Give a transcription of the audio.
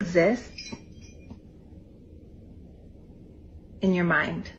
exists in your mind.